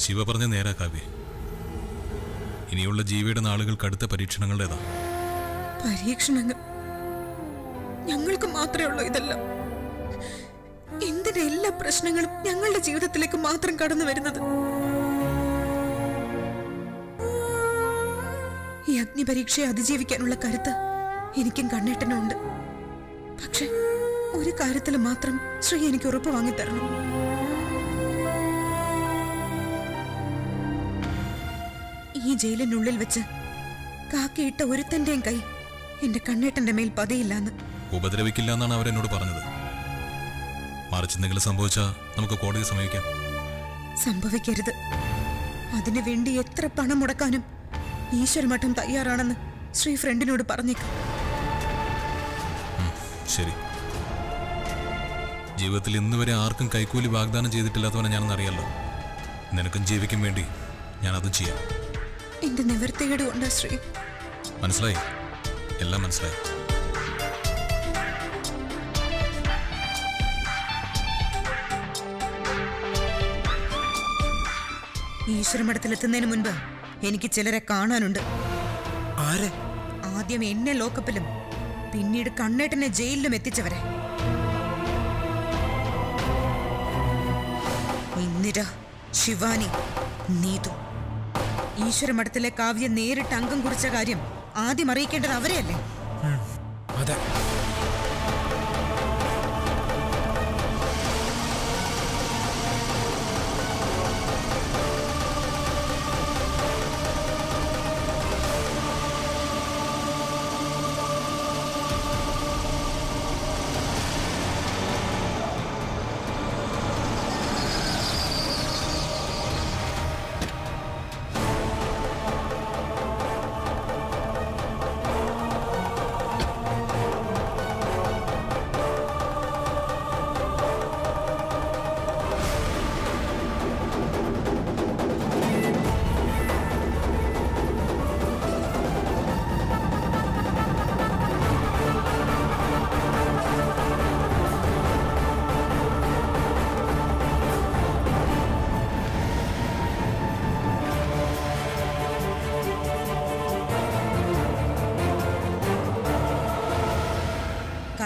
ശിവ പറഞ്ഞ നേരാ കാവ്യ. ഇനിയുള്ള ജീവിയുടെ നാളുകൾ കടുത്ത പരീക്ഷണങ്ങളുടേതാ. പരീക്ഷണങ്ങൾ? ഞങ്ങൾക്ക് മാത്രമേ ഉള്ളൂ ഇതെല്ലാം. എന്തിന്റെ എല്ലാ പ്രശ്നങ്ങളും ഞങ്ങളുടെ ജീവിതത്തിലേക്ക് മാത്രം കടന്നു വരുന്നത്? ഈ അഗ്നി പരീക്ഷയെ അതിജീവിക്കാനുള്ള കരുത്ത് എനിക്കും കണ്ണേട്ടനും ഉണ്ട് പക്ഷെ ഒരു കാര്യത്തിൽ മാത്രം ശ്രീ എനിക്ക് ഉറപ്പ് വാങ്ങിത്തരണം. ജയിലിനുള്ളിൽ വെച്ച് കാക്കയിട്ട ഒരുത്തന്റെയും കൈ എന്റെ കണ്ണേട്ടന്റെ മേൽ പതിയില്ലാന്ന്. ഉപദ്രവിക്കില്ല എന്നാണ് അവരെന്നോട് പറഞ്ഞത്. മറിച്ച് എന്തെങ്കിലും സംഭവിച്ചാൽ നമുക്ക് കോടതി സമീപിക്കാം. സംഭവിക്കരുത്. അതിനു വേണ്ടി എത്ര പണം മുടക്കാനും ഈശ്വരമഠം തയ്യാറാണെന്ന് ശ്രീ ഫ്രണ്ടിനോട് പറഞ്ഞേക്കാം. ശരി. ജീവിതത്തിൽ ഇന്ന് വരെ ആർക്കും കൈക്കൂലി വാഗ്ദാനം ചെയ്തിട്ടില്ലാത്തവനെ ഞാനെന്നറിയാലോ നിനക്കും ജീവിക്കും വേണ്ടി ഞാൻ അതും ചെയ്യാം. എന്റെ നിവർത്തികേട് കൊണ്ട് ശ്രീ. മനസ്സിലായി? എല്ലാം മനസ്സിലായി. ഈശ്വരമഠത്തിലെത്തുന്നതിന് മുൻപ് എനിക്ക് ചിലരെ കാണാനുണ്ട്. ആരെ? ആദ്യം എന്നെ ലോക്കപ്പിലും പിന്നീട് കണ്ണേട്ടനെ ജയിലിലും എത്തിച്ചവരെ. ഇന്ദിര ശിവാനി നീതു. ഈശ്വരമഠത്തിലെ കാവ്യ നേരിട്ട് അംഗം കുറിച്ച കാര്യം ആദ്യം അറിയിക്കേണ്ടത് അവരെയല്ലേ? അതെ.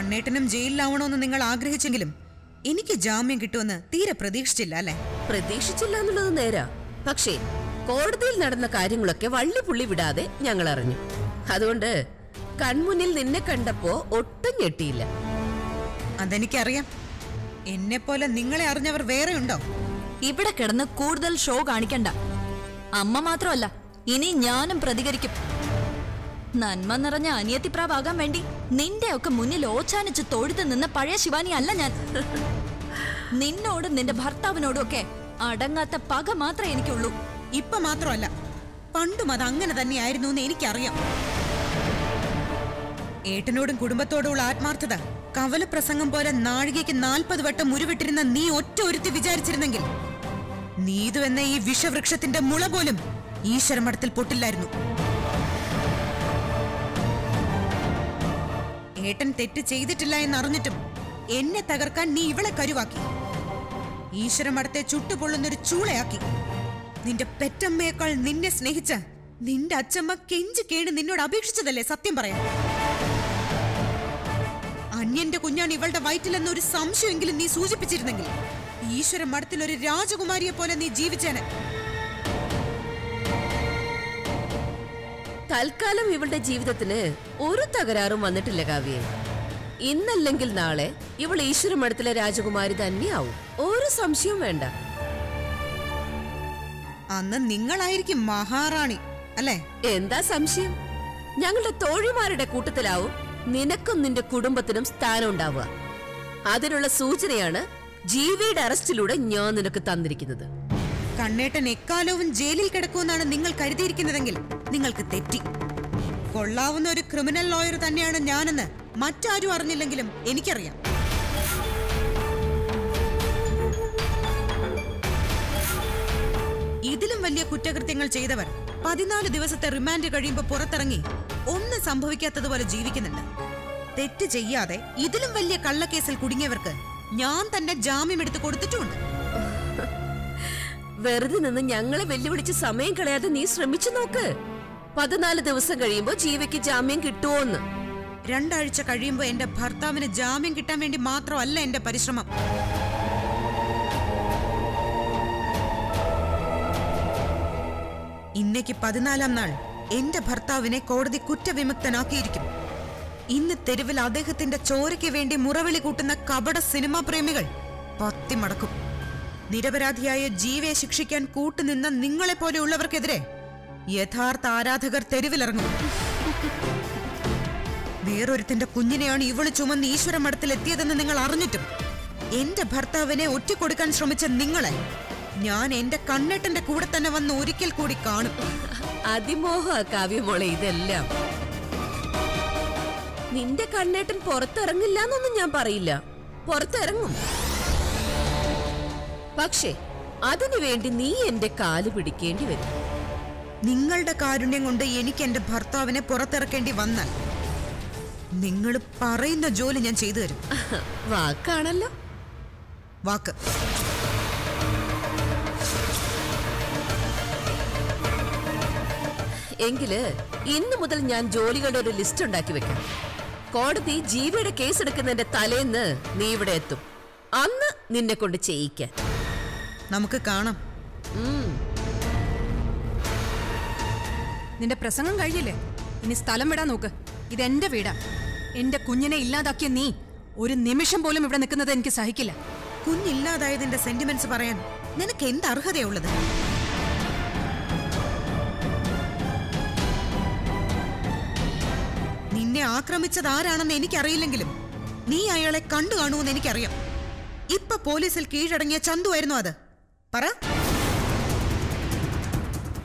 കണ്ണേട്ടനും ജയിലിലാവണമെന്ന് നിങ്ങൾ ആഗ്രഹിച്ചെങ്കിലും എനിക്ക് ജാമ്യം കിട്ടുമെന്ന് തീരെ പ്രതീക്ഷിച്ചില്ല അല്ലേ? പ്രതീക്ഷിച്ചില്ല എന്നുള്ളത് നേരാ. പക്ഷേ കോടതിയിൽ നടന്ന കാര്യങ്ങളൊക്കെ വള്ളിപ്പുള്ളി വിടാതെ ഞങ്ങൾ അറിഞ്ഞു. അതുകൊണ്ട് കൺമുന്നിൽ നിന്നെ കണ്ടപ്പോ ഒട്ടും ഞെട്ടിയില്ല. അതെനിക്കറിയാം. എന്നെ പോലെ നിങ്ങളെ അറിഞ്ഞവർ വേറെ ഉണ്ടോ? ഇവിടെ കിടന്ന് കൂടുതൽ ഷോ കാണിക്കണ്ട. അമ്മ മാത്രമല്ല ഇനി ഞാനും പ്രതികരിക്കും. നന്മ നിറഞ്ഞ അനിയത്തിപ്രാവാകാൻ വേണ്ടി നിന്റെ ഒക്കെ മുന്നിൽ ഓച്ചാനിച്ച് തൊഴുത്ത് നിന്ന പഴയ ശിവാനി അല്ല ഞാൻ. നിന്നോടും നിന്റെ ഭർത്താവിനോടും ഒക്കെ അടങ്ങാത്ത പക മാത്രമേ എനിക്കുള്ളൂ. ഇപ്പൊ മാത്രമല്ല പണ്ടും അത് അങ്ങനെ തന്നെയായിരുന്നു എന്ന് എനിക്കറിയാം. ഏട്ടനോടും കുടുംബത്തോടുമുള്ള ആത്മാർത്ഥത കവലപ്രസംഗം പോലെ നാഴികയ്ക്ക് നാൽപ്പത് വട്ടം ഉരുവിട്ടിരുന്ന നീ ഒറ്റ ഒരുത്തി വിചാരിച്ചിരുന്നെങ്കിൽ നീതു എന്ന ഈ വിഷവൃക്ഷത്തിന്റെ മുള പോലും ഈശ്വരമഠത്തിൽ പൊട്ടില്ലായിരുന്നു. ഏട്ടൻ തെറ്റ് ചെയ്തിട്ടില്ല എന്നറിഞ്ഞിട്ടും എന്നെ തകർക്കാൻ നീ ഇവളെ കരുവാക്കി. ഈശ്വരമഠത്തെ ചുട്ടുപൊള്ളുന്നൊരു ചൂളയാക്കി. നിന്റെ പെറ്റമ്മയേക്കാൾ നിന്നെ സ്നേഹിച്ച നിന്റെ അച്ഛമ്മ കെഞ്ചി കേണ് നിന്നോട് അപേക്ഷിച്ചതല്ലേ സത്യം പറയാം. അന്യന്റെ കുഞ്ഞാണ് ഇവളുടെ വയറ്റിലെന്നൊരു സംശയമെങ്കിലും നീ സൂചിപ്പിച്ചിരുന്നെങ്കിൽ ഈശ്വര മഠത്തിൽ ഒരു രാജകുമാരിയെ പോലെ നീ ജീവിച്ചേനെ. തൽക്കാലം ഇവളുടെ ജീവിതത്തിന് ഒരു തകരാറും വന്നിട്ടില്ല കാവ്യ. ഇന്നല്ലെങ്കിൽ നാളെ ഇവൾ ഈശ്വരമഠത്തിലെ രാജകുമാരി തന്നെയാവും. ഒരു സംശയവും വേണ്ട. അന്ന് നിങ്ങളായിരിക്കും മഹാറാണി അല്ലേ? എന്താ സംശയം? ഞങ്ങളുടെ തോഴിമാരുടെ കൂട്ടത്തിലാവും നിനക്കും നിന്റെ കുടുംബത്തിനും സ്ഥാനം ഉണ്ടാവുക. അതിനുള്ള സൂചനയാണ് ജീവിയുടെ അറസ്റ്റിലൂടെ ഞാൻ നിനക്ക് തന്നിരിക്കുന്നത്. കണ്ണേട്ടൻ എക്കാലവും ജയിലിൽ കിടക്കുമെന്നാണ് നിങ്ങൾ കരുതിയിരിക്കുന്നതെങ്കിൽ നിങ്ങൾക്ക് തെറ്റി. കൊള്ളാവുന്ന ഒരു ക്രിമിനൽ ലോയർ തന്നെയാണ് ഞാനെന്ന് മറ്റാരും അറിഞ്ഞില്ലെങ്കിലും എനിക്കറിയാം. ഇതിലും വലിയ കുറ്റകൃത്യങ്ങൾ ചെയ്തവർ പതിനാല് ദിവസത്തെ റിമാൻഡ് കഴിയുമ്പോൾ പുറത്തിറങ്ങി ഒന്നും സംഭവിക്കാത്തതുപോലെ ജീവിക്കുന്നുണ്ട്. തെറ്റ് ചെയ്യാതെ ഇതിലും വലിയ കള്ളക്കേസിൽ കുടുങ്ങിയവർക്ക് ഞാൻ തന്നെ ജാമ്യം എടുത്ത് കൊടുത്തിട്ടുമുണ്ട്. വെറുതെ നിന്ന് ഞങ്ങളെ വെല്ലുവിളിച്ച് സമയം കളയാതെ നീ ശ്രമിച്ചു നോക്ക്. പതിനാല് ദിവസം കഴിയുമ്പോ ജീവയ്ക്ക് ജാമ്യം കിട്ടുമോന്ന് രണ്ടാഴ്ച കഴിയുമ്പോ എന്റെ ഭർത്താവിന് ജാമ്യം കിട്ടാൻ വേണ്ടി മാത്രമല്ല എന്റെ പരിശ്രമം. ഇന്നേക്ക് പതിനാലാം നാൾ എന്റെ ഭർത്താവിനെ കോടതി കുറ്റവിമുക്തനാക്കിയിരിക്കും. ഇന്ന് തെരുവിൽ അദ്ദേഹത്തിന്റെ ചോരയ്ക്ക് വേണ്ടി മുറവിളി കൂട്ടുന്ന കപട സിനിമാ പ്രേമികൾ പത്തിമടക്കും. നിരപരാധിയായ ജീവയെ ശിക്ഷിക്കാൻ കൂട്ടുനിന്ന നിങ്ങളെ പോലെയുള്ളവർക്കെതിരെ യഥാർത്ഥ ആരാധകർ തെരുവിലിറങ്ങും. വേറൊരുത്തന്റെ കുഞ്ഞിനെയാണ് ഇവൾ ചുമന്ന് ഈശ്വര മഠത്തിൽ എത്തിയതെന്ന് നിങ്ങൾ അറിഞ്ഞിട്ടും. എന്റെ ഭർത്താവിനെ ഒറ്റിക്കൊടുക്കാൻ ശ്രമിച്ച നിങ്ങളെ ഞാൻ എന്റെ കണ്ണേട്ടന്റെ കൂടെ തന്നെ വന്ന് ഒരിക്കൽ കൂടി കാണും. അതിമോഹ കാവ്യമോളെ ഇതെല്ലാം. നിന്റെ കണ്ണേട്ടൻ പുറത്തിറങ്ങില്ല എന്നൊന്നും ഞാൻ പറയില്ല. പുറത്തിറങ്ങും. പക്ഷേ അതിനുവേണ്ടി നീ എന്റെ കാൽ പിടിക്കേണ്ടി വരും. നിങ്ങളുടെ കാരുണ്യം കൊണ്ട് എനിക്ക് എന്റെ ഭർത്താവിനെ പുറത്തിറക്കേണ്ടി വന്നാൽ നിങ്ങൾ പറയുന്ന ജോലി ഞാൻ ചെയ്തു തരും. വാക്കാണല്ലോ. വാക്ക്. എങ്കിൽ ഇന്നു മുതൽ ഞാൻ ജോലികളുടെ ഒരു ലിസ്റ്റ് ഉണ്ടാക്കി വെക്കാം. കോടതി ജീവയുടെ കേസ് എടുക്കുന്നതിന്റെ തലേന്ന് നീ ഇവിടെ എത്തും. അന്ന് നിന്നെ കൊണ്ട് ചെയ്യിക്കാൻ. നമുക്ക് കാണാം. നിന്റെ പ്രസംഗം കഴിയില്ലേ ഇനി സ്ഥലം വിടാൻ നോക്ക്. ഇതെന്റെ വീടാ. എന്റെ കുഞ്ഞിനെ ഇല്ലാതാക്കിയ നീ ഒരു നിമിഷം പോലും ഇവിടെ നിൽക്കുന്നത് എനിക്ക് സഹിക്കില്ല. കുഞ്ഞില്ലാതായതിന്റെ സെന്റിമെന്റ്സ് പറയാൻ നിനക്ക് എന്ത് അർഹതയുള്ളത്? നിന്നെ ആക്രമിച്ചത് ആരാണെന്ന് എനിക്കറിയില്ലെങ്കിലും നീ അയാളെ കണ്ടു കാണുമെന്ന് എനിക്കറിയാം. ഇപ്പൊ പോലീസിൽ കീഴടങ്ങിയ ചന്തു ആയിരുന്നു അത്. പറ.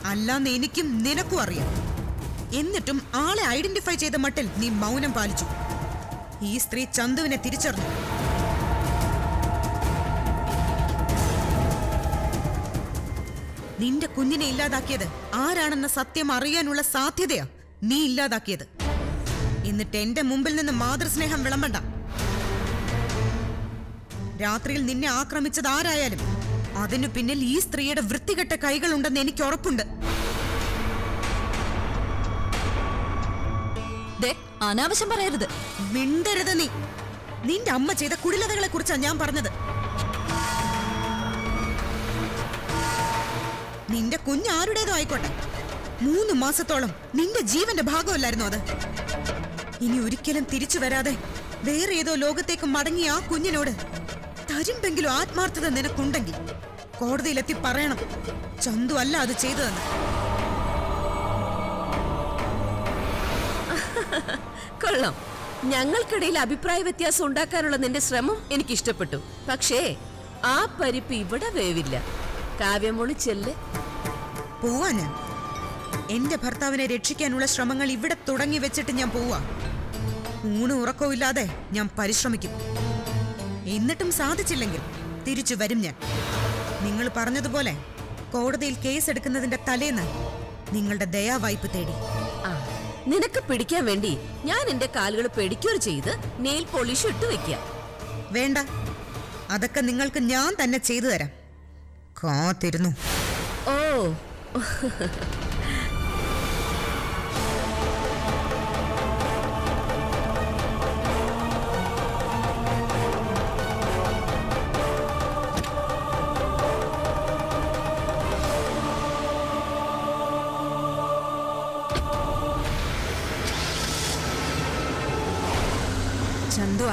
അല്ലാന്ന് എനിക്കും നിനക്കും അറിയാം. എന്നിട്ടും ആളെ ഐഡന്റിഫൈ ചെയ്ത മട്ടിൽ നീ മൗനം പാലിച്ചു. ഈ സ്ത്രീ ചന്തുവിനെ തിരിച്ചറിഞ്ഞു. നിന്റെ കുഞ്ഞിനെ ഇല്ലാതാക്കിയത് ആരാണെന്ന സത്യം അറിയാനുള്ള സാധ്യതയാ നീ ഇല്ലാതാക്കിയത്. എന്നിട്ട് എന്റെ മുമ്പിൽ നിന്ന് മാതൃസ്നേഹം വിളമ്പണ്ട. രാത്രിയിൽ നിന്നെ ആക്രമിച്ചത് ആരായാലും അതിനു പിന്നിൽ ഈ സ്ത്രീയുടെ വൃത്തികെട്ട കൈകളുണ്ടെന്ന് എനിക്ക് ഉറപ്പുണ്ട്. അനാവശ്യം പറയരുത്. മിണ്ടരുത് നീ. നിന്റെ അമ്മ ചെയ്ത കുടിലതകളെ കുറിച്ചാണ് ഞാൻ പറഞ്ഞത്. നിന്റെ കുഞ്ഞ് ആരുടേതോ ആയിക്കോട്ടെ. മൂന്ന് മാസത്തോളം നിന്റെ ജീവന്റെ ഭാഗമല്ലായിരുന്നു അത്? ഇനി ഒരിക്കലും തിരിച്ചു വരാതെ വേറെ ഏതോ ലോകത്തേക്ക് മടങ്ങിയ ആ കുഞ്ഞിനോട് തരുമ്പെങ്കിലും ആത്മാർത്ഥത നിനക്കുണ്ടെങ്കിൽ കോടതിയിലെത്തി പറയണം. ചന്തു അല്ല അത് ചെയ്തതെന്ന്. കൊള്ളാം. ഞങ്ങൾക്കിടയിൽ അഭിപ്രായ വ്യത്യാസം ഉണ്ടാക്കാനുള്ള നിന്റെ ശ്രമം എനിക്ക് ഇഷ്ടപ്പെട്ടു പക്ഷേ ആ പരിപ്പ് ഇവിടെ വേവില്ല. കാവ്യമോളി ചെല്ല്. പോവാ ഞാൻ. എന്റെ ഭർത്താവിനെ രക്ഷിക്കാനുള്ള ശ്രമങ്ങൾ ഇവിടെ തുടങ്ങി വെച്ചിട്ട് ഞാൻ പോവാ. ഊണ് ഉറക്കവും ഇല്ലാതെ ഞാൻ പരിശ്രമിക്കും. എന്നിട്ടും സാധിച്ചില്ലെങ്കിൽ തിരിച്ചു വരും ഞാൻ. നിങ്ങൾ പറഞ്ഞതുപോലെ കോടതിയിൽ കേസ് എടുക്കുന്നതിന്റെ തലേന്ന് നിങ്ങളുടെ ദയാവായ്പ തേടി. നിനക്ക് പിടിക്കാൻ വേണ്ടി ഞാൻ എന്റെ കാലുകൾ പെഡിക്യൂർ ചെയ്ത് നെയിൽ പോളിഷ് ഇട്ട് വെക്കുക വേണ്ട. അതൊക്കെ നിങ്ങൾക്ക് ഞാൻ തന്നെ ചെയ്തു തരാം. കാത്തിരുന്നു. ഓ.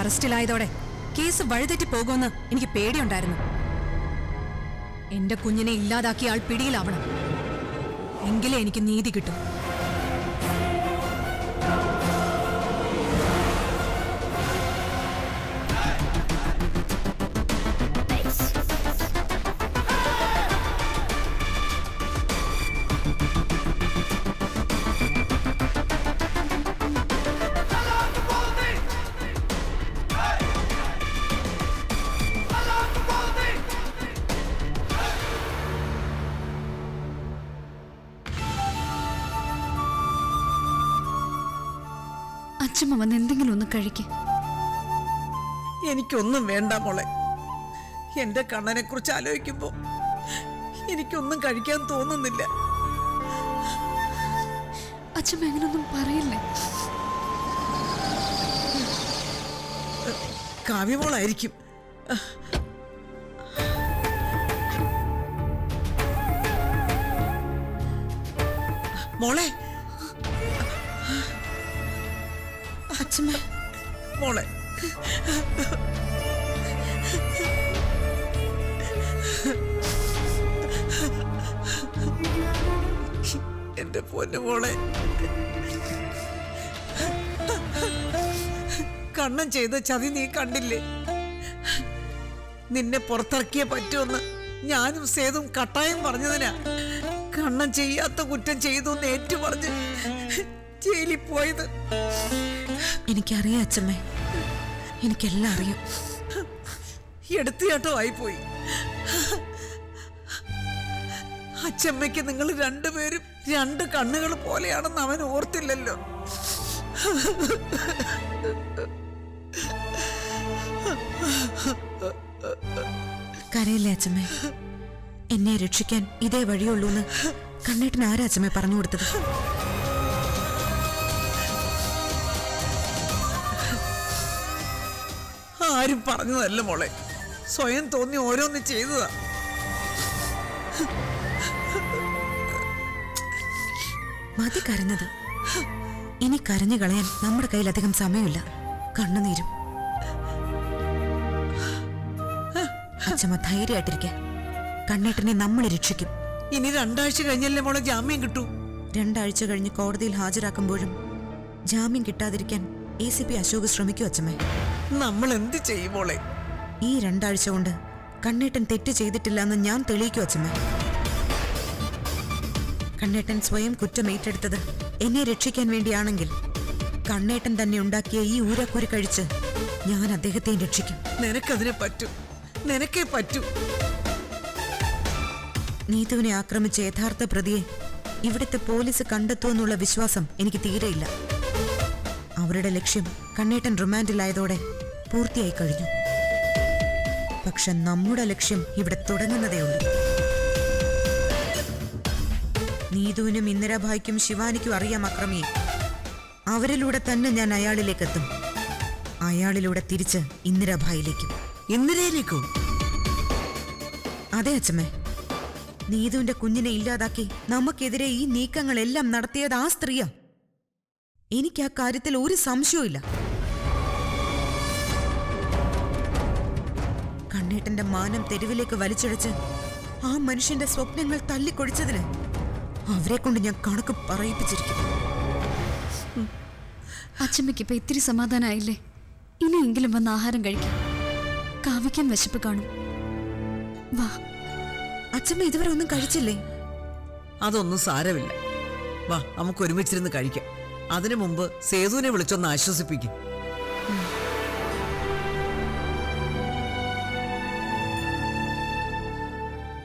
അറസ്റ്റിലായതോടെ കേസ് വഴിതെറ്റി പോകുമെന്ന് എനിക്ക് പേടിയുണ്ടായിരുന്നു. എന്റെ കുഞ്ഞിനെ ഇല്ലാതാക്കിയ ആൾ പിടിയിലാവണം. എങ്കിലേ എനിക്ക് നീതി കിട്ടും. അച്ഛമ്മ വന്ന് എന്തെങ്കിലും ഒന്ന് കഴിക്ക. എനിക്കൊന്നും വേണ്ട മോളെ. എന്റെ കണ്ണനെ കുറിച്ച് ആലോചിക്കുമ്പോ എനിക്കൊന്നും കഴിക്കാൻ തോന്നുന്നില്ല. അച്ഛൻ അങ്ങനൊന്നും പറയില്ലേ? കാവ്യമോളായിരിക്കും. മോളെ മോളെ. എന്റെ പൊന്നു മോളെ. കണ്ണൻ ചെയ്ത ചതി നീ കണ്ടില്ലേ? നിന്നെ പുറത്തിറക്കിയേ പറ്റുമെന്ന് ഞാനും സേതും കട്ടായം പറഞ്ഞതിനാ. കണ്ണം ചെയ്യാത്ത കുറ്റം ചെയ്തു എന്ന് ഏറ്റു പറഞ്ഞ് ജയിലിൽ പോയത്. എനിക്കറിയാം അച്ഛമ്മേ. എനിക്കെല്ലാം അറിയാം. എടുത്തിയാട്ടോ ആയിപ്പോയി. അച്ചമ്മയ്ക്ക് നിങ്ങൾ രണ്ടുപേരും രണ്ട് കണ്ണുകൾ പോലെയാണെന്ന് അവൻ ഓർത്തില്ലല്ലോ. കരയില്ലേ അച്ഛമ്മേ? എന്നെ രക്ഷിക്കാൻ ഇതേ വഴിയുള്ളൂന്ന് കണ്ണേട്ടൻ ആരാ അച്ഛമ്മേ പറഞ്ഞു കൊടുത്തത്? ആരും പറഞ്ഞതല്ല മോളെ. സ്വയം തോന്നി ഓരോന്ന് ചെയ്തതാ. മതി കരഞ്ഞത്. ഇനി കരഞ്ഞു കളയാൻ നമ്മുടെ കയ്യിൽ അധികം സമയമില്ല. കണ്ണുനീരും. അച്ഛമ്മ ധൈര്യമായിട്ടിരിക്കെ. കണ്ണേട്ടനെ നമ്മൾ രക്ഷിക്കും. ഇനി രണ്ടാഴ്ച കഴിഞ്ഞല്ലേ മോളെ ജാമ്യം കിട്ടൂ? രണ്ടാഴ്ച കഴിഞ്ഞ് കോടതിയിൽ ഹാജരാക്കുമ്പോഴും ജാമ്യം കിട്ടാതിരിക്കാൻ എ സി പി അശോക് ശ്രമിക്കൂ അച്ഛമ്മേ. നമ്മൾ എന്ത് ചെയ്യുമോളെ ഈ രണ്ടാഴ്ച കൊണ്ട് കണ്ണേട്ടൻ തെറ്റ് ചെയ്തിട്ടില്ല എന്ന് ഞാൻ തെളിയിക്കും അച്ഛമ്മ. കണ്ണേട്ടൻ സ്വയം കുറ്റം ഏറ്റെടുത്തത് എന്നെ രക്ഷിക്കാൻ വേണ്ടിയാണെങ്കിൽ കണ്ണേട്ടൻ തന്നെ ഉണ്ടാക്കിയ ഈ ഊരക്കുരു കഴിച്ച് ഞാൻ അദ്ദേഹത്തെയും രക്ഷിക്കും. നിനക്കതിനെ പറ്റൂ. നിനക്കേ പറ്റൂ. നീതുവിനെ ആക്രമിച്ച യഥാർത്ഥ പ്രതിയെ ഇവിടുത്തെ പോലീസ് കണ്ടെത്തുമെന്നുള്ള വിശ്വാസം എനിക്ക് തീരെയില്ല. അവരുടെ ലക്ഷ്യം കണ്ണേട്ടൻ റിമാൻഡിലായതോടെ പൂർത്തിയായി കഴിഞ്ഞു. പക്ഷെ നമ്മുടെ ലക്ഷ്യം ഇവിടെ തുടങ്ങുന്നതേ ഉള്ളൂ. നീതുവിനും ഇന്ദിരാഭായ്ക്കും ശിവാനിക്കും അറിയാം അക്രമിയെ അവരിലൂടെ തന്നെ ഞാൻ അയാളിലേക്ക് എത്തും അയാളിലൂടെ തിരിച്ച് ഇന്ദിരാഭായിലേക്കും ഇന്ദിരയിലേക്കോ അതെ അച്ഛമ്മേ. നീതുവിന്റെ കുഞ്ഞിനെ ഇല്ലാതാക്കി നമുക്കെതിരെ ഈ നീക്കങ്ങളെല്ലാം നടത്തിയത് ആ സ്ത്രീയാ. എനിക്ക് ആ കാര്യത്തിൽ ഒരു സംശയവും കണ്ണേട്ടന്റെ മാനം തെരുവിലേക്ക് വലിച്ചിഴച്ച് ആ മനുഷ്യന്റെ സ്വപ്നങ്ങൾ തല്ലിക്കൊഴിച്ചതിന് അവരെ കൊണ്ട് ഞാൻ കണക്ക് പറയിപ്പിച്ചിരിക്കും. അച്ഛമ്മയ്ക്ക് ഇപ്പൊ ഇത്തിരി സമാധാനമായില്ലേ ഇനിയെങ്കിലും വന്ന് ആഹാരം കഴിക്കാം. കാവിക്കാൻ വിശപ്പ് കാണും. വാ. അച്ഛമ്മ ഇതുവരെ ഒന്നും കഴിച്ചില്ലേ? അതൊന്നും സാരമില്ല. വാ നമുക്ക് ഒരുമിച്ചിരുന്ന് കഴിക്കാം. അതിനു മുമ്പ് സേതുവിനെ വിളിച്ചൊന്ന് ആശ്വസിപ്പിക്കും.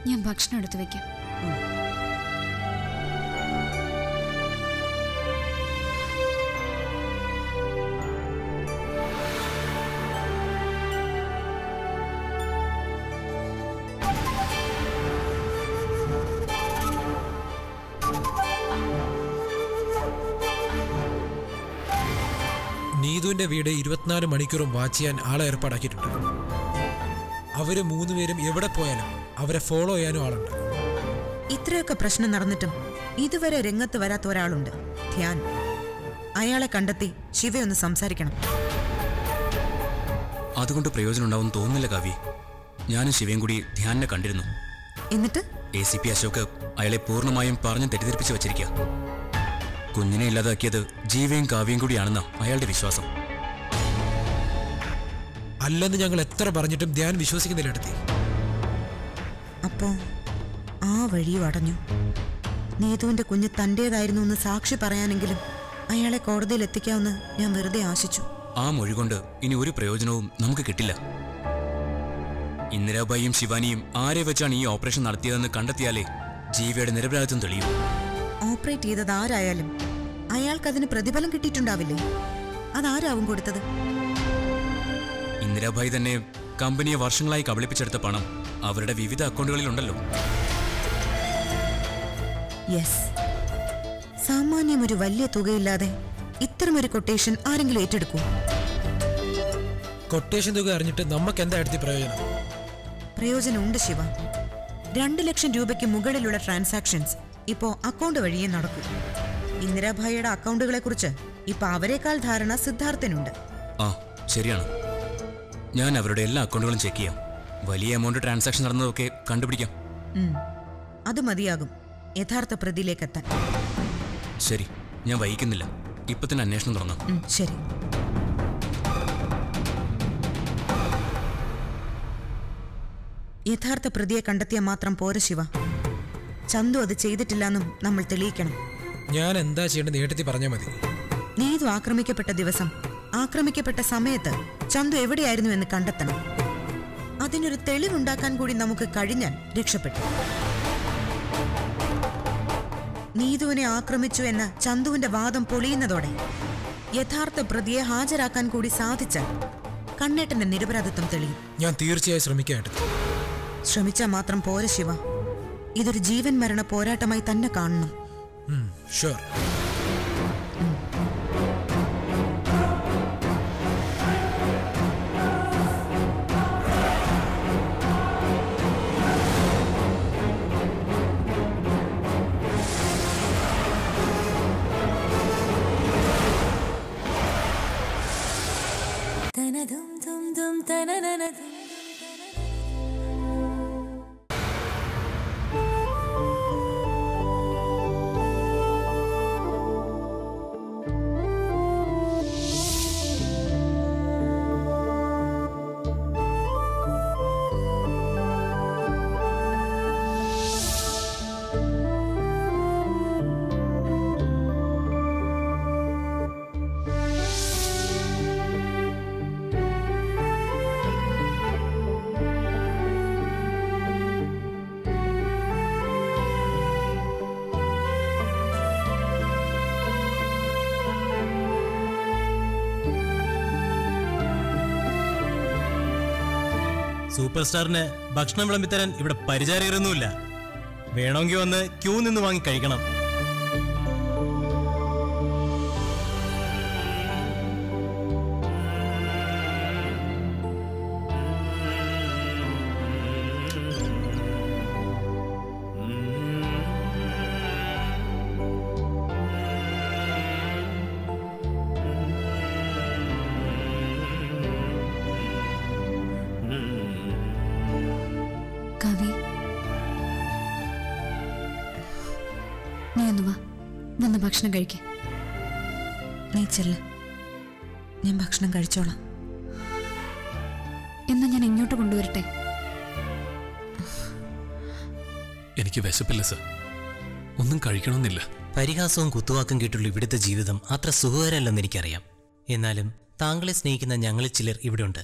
ഞാൻ ഭക്ഷണം എടുത്തു വെക്കാം. നീതുവിന്റെ വീട് ഇരുപത്തിനാല് മണിക്കൂറും വാച്ച് ചെയ്യാൻ ആളെ ഏർപ്പാടാക്കിയിട്ടുണ്ട്. അവർ മൂന്നുപേരും എവിടെ പോയാലും അവരെ ഫോളോ ചെയ്യാനും ആളുണ്ട്. ഇത്രയൊക്കെ പ്രശ്നം നടന്നിട്ടും ഇതുവരെ രംഗത്ത് വരാത്ത ഒരാളുണ്ട് ധ്യാൻ. അയാളെ കണ്ടെത്തി ശിവയൊന്ന് സംസാരിക്കണം. അതുകൊണ്ട് പ്രയോജനം ഉണ്ടാവും തോന്നുന്നില്ല കാവ്യ. ഞാനും ശിവയും കൂടി ധ്യാനിനെ കണ്ടിരുന്നു. എന്നിട്ട്? എ സി പി അശോക് അയാളെ പൂർണമായും പറഞ്ഞ് തെറ്റിദ്ധരിപ്പിച്ച് വെച്ചിരിക്കുക. കുഞ്ഞിനെ ഇല്ലാതാക്കിയത് ജീവയും കാവ്യയും കൂടിയാണെന്ന അയാളുടെ വിശ്വാസം. അല്ലെന്ന് ഞങ്ങൾ എത്ര പറഞ്ഞിട്ടും ധ്യാൻ വിശ്വസിക്കുന്നില്ല എടുത്തി അപ്പോ ആ വഴിയും അടഞ്ഞു നീതുവിന്റെ കുഞ്ഞ് തന്റേതായിരുന്നു എന്ന് സാക്ഷി പറയാനെങ്കിലും അയാളെ കോടതിയിൽ എത്തിക്കാമെന്ന് ഞാൻ വെറുതെ ആശിച്ചു. ആ മൊഴി കൊണ്ട് ഇനി ഒരു പ്രയോജനവും നമുക്ക് കിട്ടില്ല. ഇന്ദിരാബായിയും ശിവാനിയും ആരെ വെച്ചാണ് ഈ ഓപ്പറേഷൻ നടത്തിയതെന്ന് കണ്ടെത്തിയാലേ ജീവിയുടെ നിരപരാധിത്വം തെളിയും. ഓപ്പറേറ്റ് ചെയ്തത് ആരായാലും അയാൾക്ക് അതിന് പ്രതിഫലം കിട്ടിയിട്ടുണ്ടാവില്ലേ? അതാരാവും കൊടുത്തത്? ഇന്ദിരാബായി തന്നെ കമ്പനിയെ വർഷങ്ങളായി കബളിപ്പിച്ചെടുത്ത പണം അവരുടെ വിവിധ അക്കൗണ്ടുകളിലുണ്ടല്ലോ. യെസ്. സാമാന്യം ഒരു വലിയ തുകയില്ലാതെ ഇത്തരമൊരു കൊട്ടേഷൻ ആരെങ്കിലും ഏറ്റെടുക്കൂ കൊട്ടേഷൻ തുക അറിഞ്ഞിട്ട് നമുക്ക് എന്താ എടുത്തി പ്രയോജനം? പ്രയോജനമുണ്ട് ശിവ. രണ്ട് ലക്ഷം രൂപയ്ക്ക് മുകളിലുള്ള ട്രാൻസാക്ഷൻസ് ഇപ്പോ അക്കൗണ്ട് വഴിയേ നടക്കൂ. ഇന്ദിരാഭായിയുടെ അക്കൗണ്ടുകളെ കുറിച്ച് ഇപ്പൊ അവരെക്കാൾ ധാരണ സിദ്ധാർത്ഥനുണ്ട്. ആ ശരിയാണ്. ഞാൻ അവരുടെ എല്ലാ അക്കൗണ്ടുകളും ചെക്ക് ചെയ്യാം. വലിയ എമൗണ്ട് ട്രാൻസാക്ഷൻ നടന്നതൊക്കെ കണ്ടുപിടിക്കാം. അത് മതിയാകും. യഥാർത്ഥ പ്രതിയിലേക്കെത്താൻ. ശരി ഞാൻ വഹിക്കുന്നില്ല ഇപ്പൊ തന്നെ അന്വേഷണം തുടങ്ങാം. ശരി. യഥാർത്ഥ പ്രതിയെ കണ്ടെത്തിയാൽ മാത്രം പോര ശിവ. ചന്തു അത് ചെയ്തിട്ടില്ലെന്നും നമ്മൾ തെളിയിക്കണം. ഞാൻ എന്താ ചെയ്യേണ്ടത് നേട്ടത്തി പറഞ്ഞാൽ മതി. നീതു ആക്രമിക്കപ്പെട്ട ദിവസം ആക്രമിക്കപ്പെട്ട സമയത്ത് ചന്തു എവിടെയായിരുന്നു എന്ന് കണ്ടെത്തണം. അതിനൊരു തെളിവുണ്ടാക്കാൻ കൂടി നമുക്ക് കഴിഞ്ഞാൽ രക്ഷപ്പെട്ടു. നീതുവിനെ ആക്രമിച്ചു എന്ന ചന്തുവിന്റെ വാദം പൊളിയുന്നതോടെ യഥാർത്ഥ പ്രതിയെ ഹാജരാക്കാൻ കൂടി സാധിച്ചാൽ കണ്ണേട്ടന്റെ നിരപരാധിത്വം തെളിയും. ഞാൻ തീർച്ചയായും ശ്രമിക്കാട്ടെ ശ്രമിച്ചാൽ മാത്രം പോര ശിവ. ഇതൊരു ജീവൻ മരണ പോരാട്ടമായി തന്നെ കാണണം. ഷുവർ സൂപ്പർ സ്റ്റാറിന് ഭക്ഷണം വിളമ്പിത്തരാൻ ഇവിടെ പരിചാരകരൊന്നുമില്ല. വേണമെങ്കിൽ വന്ന് ക്യൂ നിന്ന് വാങ്ങി കഴിക്കണം. വന്ന് ഭക്ഷണം കഴിക്ക. നീ ചെല്ല്. ഞാൻ ഭക്ഷണം കഴിച്ചോളാം. എന്നാ ഞാൻ ഇങ്ങോട്ട് കൊണ്ടുവരട്ടെ? എനിക്ക് വിശപ്പില്ല സർ. ഒന്നും കഴിക്കണമെന്നില്ല. പരിഹാസവും കുത്തുവാക്കും കേട്ടുള്ള ഇവിടുത്തെ ജീവിതം അത്ര സുഖകരമല്ലെന്ന് എനിക്കറിയാം. എന്നാലും താങ്കളെ സ്നേഹിക്കുന്ന ഞങ്ങളിൽ ചിലർ ഇവിടെയുണ്ട്.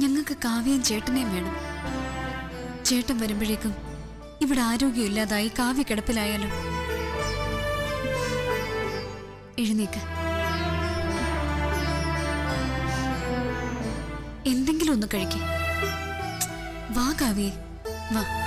ഞങ്ങൾക്ക് കാവ്യം ചേട്ടനെയും വേണം. ചേട്ടൻ വരുമ്പോഴേക്കും ഇവിടെ ആരോഗ്യമില്ലാതായി കാവ്യ കിടപ്പിലായാലോ? എഴുന്നേക്ക്. എന്തെങ്കിലും ഒന്ന് കഴിക്കേ. വാ കാവ്യേ വാ.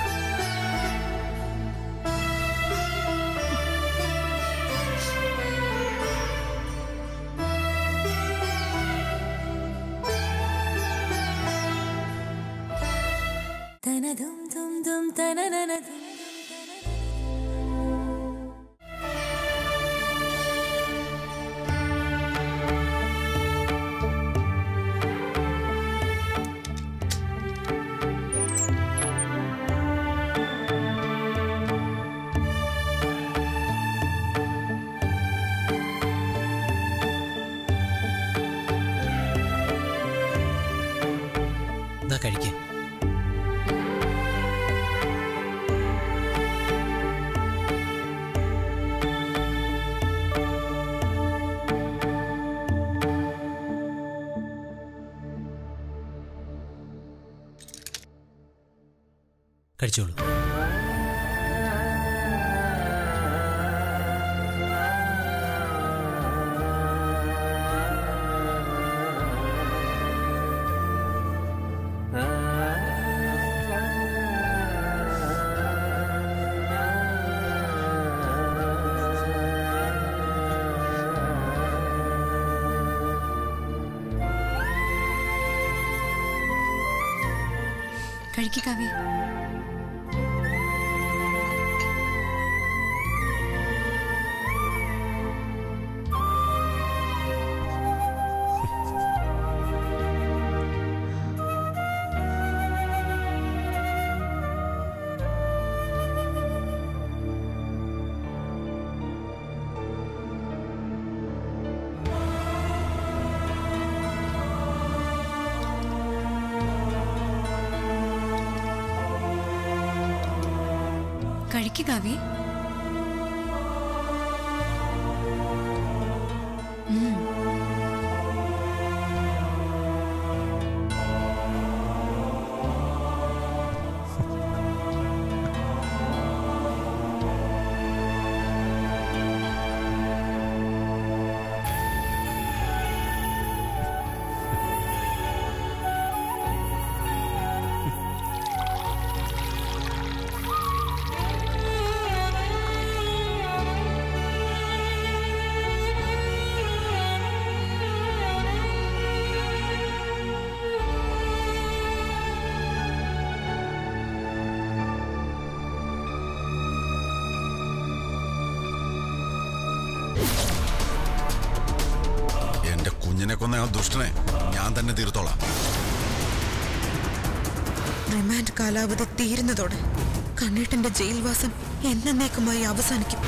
കഴിക്ക് കാവ്യ കഴിക്ക് കാവ്യ ദുഷ്ടനെ ഞാൻ തന്നെ തീർത്തോളാം. റിമാൻഡ് കാലാവധി തീരുന്നതോടെ കണ്ണേട്ടന്റെ ജയിൽവാസം എന്നേക്കുമായി അവസാനിക്കും.